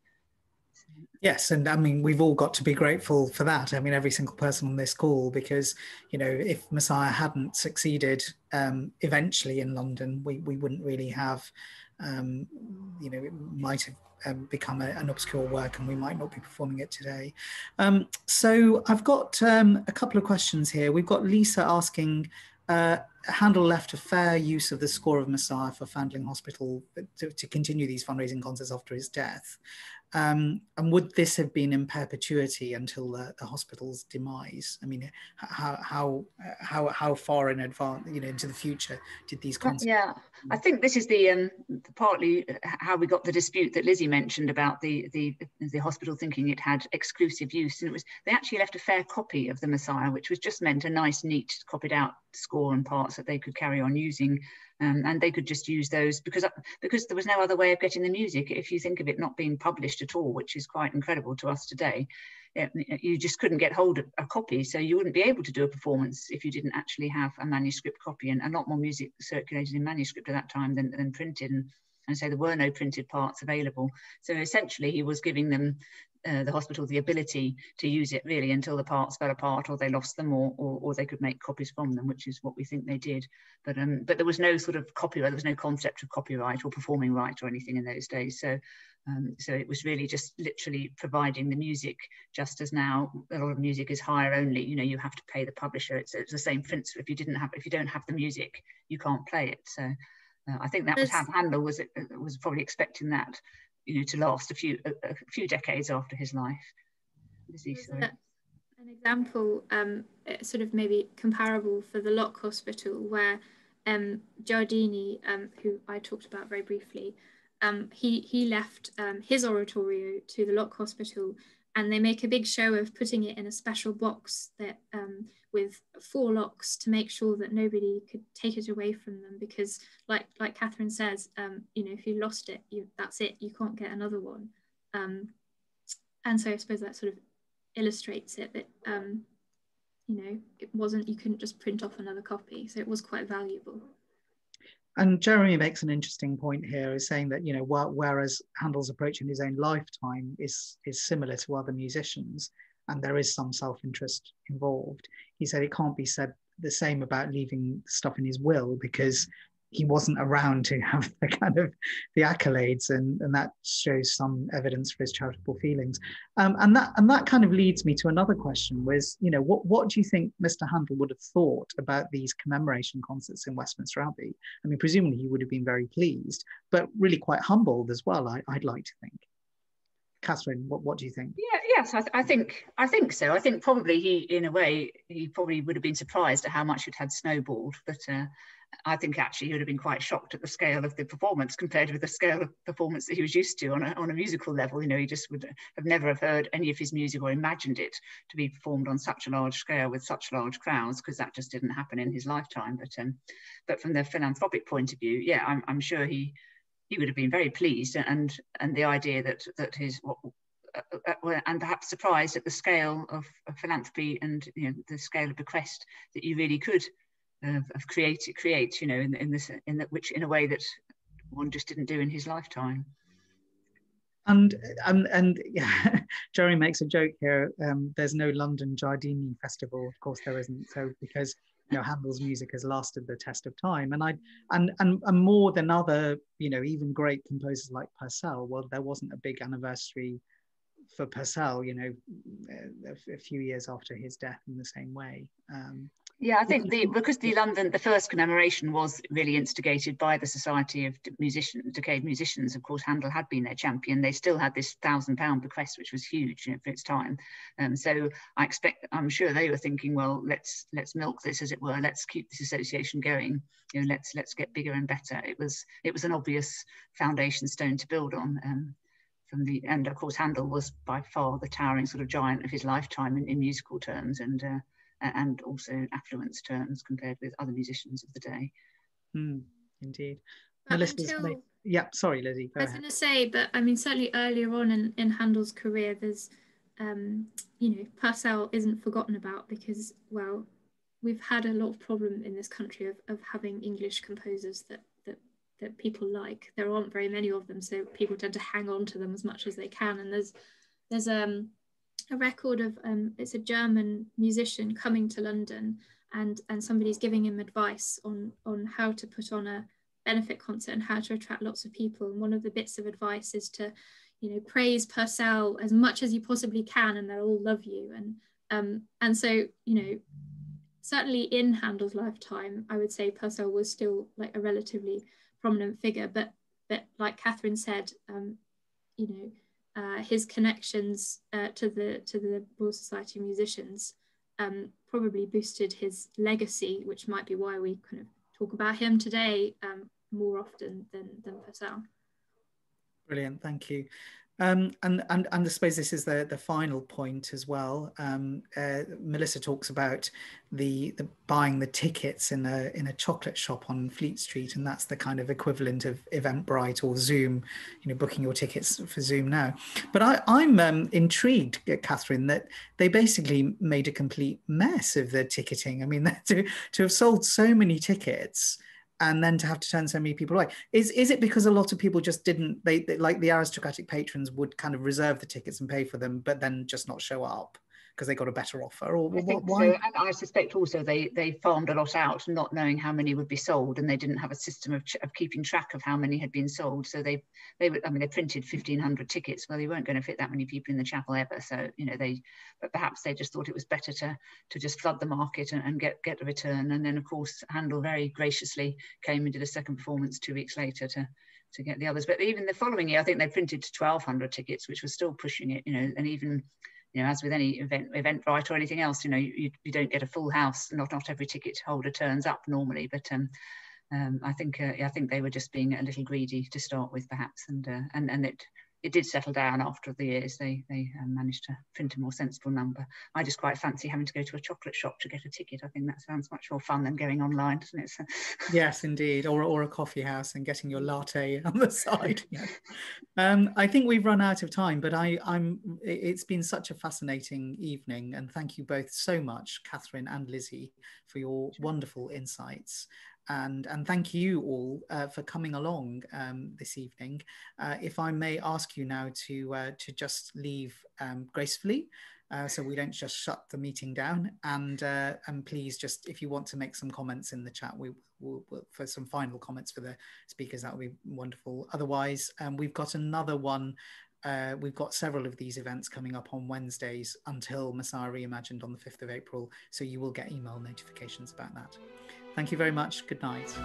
Yes, and I mean we've all got to be grateful for that. I mean every single person on this call, because you know if Messiah hadn't succeeded um, eventually in London, we we wouldn't really have, um, you know, it might have um, become a, an obscure work and we might not be performing it today. Um, so I've got um, a couple of questions here. We've got Lisa asking, uh, Handel left a fair use of the score of Messiah for Foundling Hospital to, to continue these fundraising concerts after his death. Um, and would this have been in perpetuity until the, the hospital's demise? I mean, how how how how far in advance, you know, into the future did these concepts? Yeah, I think this is the um, partly how we got the dispute that Lizzy mentioned about the the the hospital thinking it had exclusive use, and it was they actually left a fair copy of the Messiah, which was just meant a nice, neat, copied out score and parts that they could carry on using um, and they could just use those because uh, because there was no other way of getting the music. If you think of it not being published at all, which is quite incredible to us today, it, you just couldn't get hold of a copy, so you wouldn't be able to do a performance if you didn't actually have a manuscript copy. And a lot more music circulated in manuscript at that time than, than printed, and and so there were no printed parts available. So essentially, he was giving them uh, the hospital the ability to use it really until the parts fell apart or they lost them or, or, or, they could make copies from them, which is what we think they did. But um, but there was no sort of copyright, there was no concept of copyright or performing right or anything in those days. So um, so it was really just literally providing the music, just as now a lot of music is hire only. You know, you have to pay the publisher. It's, it's the same principle. If you didn't have, if you don't have the music, you can't play it. So uh, I think that was how Handel was it, was probably expecting that you know, to last a few a, a few decades after his life. an example, um, sort of maybe comparable for the Lock Hospital, where um, Giardini, um, who I talked about very briefly, um, he he left um, his oratorio to the Lock Hospital, and they make a big show of putting it in a special box that um, with four locks to make sure that nobody could take it away from them because like like Katharine says um, you know if you lost it you that's it you can't get another one. Um, and so I suppose that sort of illustrates it that um, you know it wasn't you couldn't just print off another copy. So it was quite valuable and Jeremy makes an interesting point here, is saying that you know whereas Handel's approach in his own lifetime is is similar to other musicians, and there is some self-interest involved. He said it can't be said the same about leaving stuff in his will because he wasn't around to have the kind of the accolades and, and that shows some evidence for his charitable feelings. Um, and that and that kind of leads me to another question was you know what what do you think mr handel would have thought about these commemoration concerts in westminster abbey? I mean presumably he would have been very pleased but really quite humbled as well I, i'd like to think. Katharine, what, what do you think? Yeah, I, th I, think I think so. I think probably he, in a way, he probably would have been surprised at how much it had snowballed. But uh, I think actually he would have been quite shocked at the scale of the performance compared with the scale of performance that he was used to on a, on a musical level. You know, he just would have never have heard any of his music or imagined it to be performed on such a large scale with such large crowds because that just didn't happen in his lifetime. But um, but from the philanthropic point of view, yeah, I'm, I'm sure he he would have been very pleased and and the idea that that his what, and perhaps surprised at the scale of, of, philanthropy and you know the scale of bequest that you really could uh, have created create you know in, in this in that which in a way that one just didn't do in his lifetime and and and yeah, Jerry makes a joke here. Um, there's no London Giardini festival, of course there isn't. So because you know Handel's music has lasted the test of time, and I and and and more than other you know even great composers like Purcell. Well, there wasn't a big anniversary for Purcell, you know, a, a few years after his death in the same way. Um, yeah, I think the because the London the first commemoration was really instigated by the Society of Musicians, Decayed Musicians. Of course, Handel had been their champion. They still had this thousand pound bequest, which was huge you know, for its time. Um, so I expect, I'm sure they were thinking, well, let's let's milk this, as it were. Let's keep this association going. You know, let's let's get bigger and better. It was it was an obvious foundation stone to build on. Um, from the and of course Handel was by far the towering sort of giant of his lifetime in, in musical terms and. Uh, and also affluence terms compared with other musicians of the day. Mm, indeed. Until, yeah, sorry, Lizzy. I was going to say, but I mean, certainly earlier on in, in Handel's career, there's, um, you know, Purcell isn't forgotten about because, well, we've had a lot of problem in this country of, of having English composers that, that people like. There aren't very many of them, so people tend to hang on to them as much as they can. And there's there's um a record of um, it's a German musician coming to London and and somebody's giving him advice on on how to put on a benefit concert and how to attract lots of people. And one of the bits of advice is to, you know, praise Purcell as much as you possibly can, and they'll all love you. And um, and so you know, certainly in Handel's lifetime, I would say Purcell was still like a relatively prominent figure. But but like Katharine said, um, you know, uh, his connections uh, to the to the Royal Society of Musicians um, probably boosted his legacy, which might be why we kind of talk about him today um, more often than than Purcell. Brilliant, thank you. Um, and, and, and I suppose this is the, the final point as well. Um, uh, Melissa talks about the, the buying the tickets in a, in a chocolate shop on Fleet Street, and that's the kind of equivalent of Eventbrite or Zoom, you know, booking your tickets for Zoom now. But I, I'm um, intrigued, Katharine, that they basically made a complete mess of the ticketing. I mean, to, to have sold so many tickets and then to have to turn so many people away. Is is it because a lot of people just didn't they, they, like the aristocratic patrons would kind of reserve the tickets and pay for them but then just not show up because they got a better offer or I what, why? So. and I suspect also they they farmed a lot out not knowing how many would be sold and they didn't have a system of, of keeping track of how many had been sold so they they would I mean they printed 1500 tickets well they weren't going to fit that many people in the chapel ever so you know they but perhaps they just thought it was better to to just flood the market and, and get get a return and then of course Handel very graciously came and did a second performance two weeks later to to get the others but even the following year I think they printed 1200 tickets which was still pushing it you know and even you know, as with any event, event Eventbrite or anything else, you know, you, you don't get a full house. Not not every ticket holder turns up normally, but um, um, I think uh, I think they were just being a little greedy to start with, perhaps, and uh, and and it it did settle down after the years. They they um, managed to print a more sensible number. I just quite fancy having to go to a chocolate shop to get a ticket. I think that sounds much more fun than going online, doesn't it? So, yes, indeed, or or a coffee house and getting your latte on the side. Yeah. Um, I think we've run out of time, but I I'm it's been such a fascinating evening, and thank you both so much, Katharine and Lizzy, for your wonderful insights and, and thank you all uh, for coming along um, this evening. Uh, if I may ask you now to, uh, to just leave um, gracefully, uh, so we don't just shut the meeting down. And, uh, and please just, if you want to make some comments in the chat, we will for some final comments for the speakers, that would be wonderful. Otherwise, um, we've got another one uh, we've got several of these events coming up on Wednesdays until Messiah Reimagined on the 5th of April. So you will get email notifications about that. Thank you very much. Good night.